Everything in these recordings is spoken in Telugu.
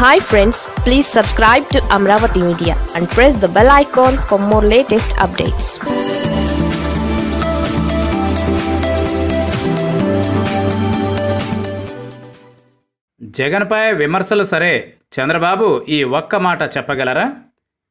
Hi friends please subscribe to Amaravati media and press the bell icon for more latest updates జగన్పై విమర్శలు సరే. చంద్రబాబు ఈ ఒక్క మాట చెప్పగలరా?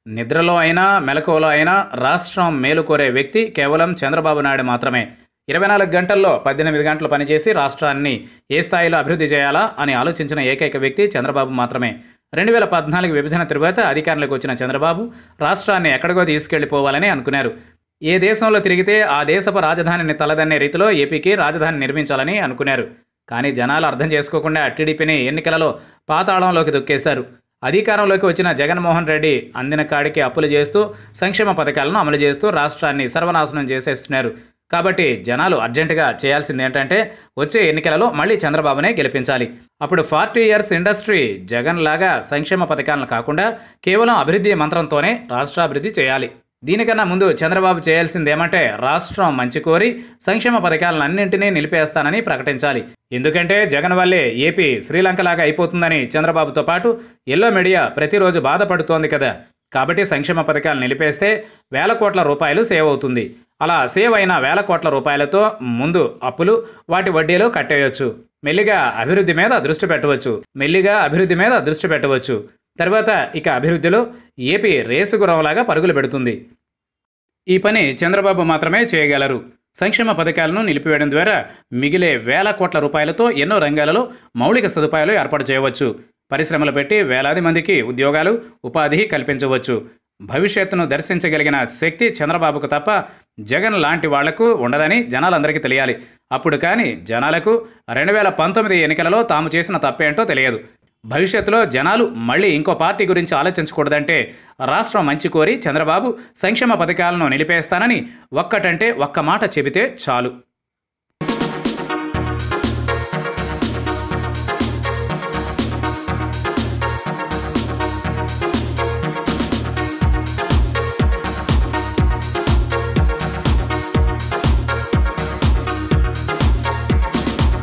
నిద్రలో అయినా మెలకువలో అయినా రాష్ట్రం మేలుకోరే వ్యక్తి కేవలం చంద్రబాబు నాయుడు మాత్రమే. ఇరవై నాలుగు గంటల్లో పద్దెనిమిది గంటలు పనిచేసి రాష్ట్రాన్ని ఏ స్థాయిలో అభివృద్ధి చేయాలా అని ఆలోచించిన ఏకైక వ్యక్తి చంద్రబాబు మాత్రమే. రెండు వేల పద్నాలుగు విభజన తరువాత అధికారంలోకి వచ్చిన చంద్రబాబు రాష్ట్రాన్ని ఎక్కడికో తీసుకెళ్ళిపోవాలని అనుకున్నారు. ఏ దేశంలో తిరిగితే ఆ దేశపు రాజధానిని తలదన్నే రీతిలో ఏపీకి రాజధాని నిర్మించాలని అనుకున్నారు. కానీ జనాలు అర్థం చేసుకోకుండా టీడీపీని ఎన్నికలలో పాతాళంలోకి దొక్కేశారు. అధికారంలోకి వచ్చిన జగన్మోహన్ రెడ్డి అందిన కాడికి అప్పులు చేస్తూ సంక్షేమ పథకాలను అమలు చేస్తూ రాష్ట్రాన్ని సర్వనాశనం చేసేస్తున్నారు. కాబట్టి జనాలు అర్జెంటుగా చేయాల్సింది ఏంటంటే వచ్చే ఎన్నికలలో మళ్ళీ చంద్రబాబునే గెలిపించాలి. అప్పుడు ఫార్టీ ఇయర్స్ ఇండస్ట్రీ జగన్ లాగా సంక్షేమ పథకాలను కాకుండా కేవలం అభివృద్ధి మంత్రంతోనే రాష్ట్రాభివృద్ధి చేయాలి. దీనికన్నా ముందు చంద్రబాబు చేయాల్సింది ఏమంటే రాష్ట్రం మంచి కోరి సంక్షేమ పథకాలను అన్నింటినీ నిలిపేస్తానని ప్రకటించాలి. ఎందుకంటే జగన్ వల్లే ఏపీ శ్రీలంకలాగా అయిపోతుందని చంద్రబాబుతో పాటు ఎల్లో మీడియా ప్రతిరోజు బాధపడుతోంది కదా. కాబట్టి సంక్షేమ పథకాలు నిలిపేస్తే వేల కోట్ల రూపాయలు సేవ్ అవుతుంది. అలా సేవ్ అయిన వేల కోట్ల రూపాయలతో ముందు అప్పులు వాటి వడ్డీలు కట్టేయొచ్చు. మెల్లిగా అభివృద్ధి మీద దృష్టి పెట్టవచ్చు. మెల్లిగా అభివృద్ధి మీద దృష్టి పెట్టవచ్చు. తర్వాత ఇక అభివృద్ధిలో ఏపీ రేసు గురంలాగా పరుగులు పెడుతుంది. ఈ పని చంద్రబాబు మాత్రమే చేయగలరు. సంక్షేమ పథకాలను నిలిపివేయడం ద్వారా మిగిలే వేల కోట్ల రూపాయలతో ఎన్నో రంగాలలో మౌలిక సదుపాయాలు ఏర్పాటు చేయవచ్చు. పరిశ్రమలు పెట్టి వేలాది మందికి ఉద్యోగాలు ఉపాధి కల్పించవచ్చు. భవిష్యత్తును దర్శించగలిగిన శక్తి చంద్రబాబుకు తప్ప జగన్ లాంటి వాళ్ళకు ఉండదని జనాలందరికీ తెలియాలి. అప్పుడు కానీ జనాలకు రెండు వేల పంతొమ్మిది ఎన్నికలలో తాము చేసిన తప్పేంటో తెలియదు. భవిష్యత్తులో జనాలు మళ్ళీ ఇంకో పార్టీ గురించి ఆలోచించకూడదంటే రాష్ట్రం మంచి కోరి చంద్రబాబు సంక్షేమ పథకాలను నిలిపేస్తానని ఒక్కటంటే ఒక్క మాట చెబితే చాలు.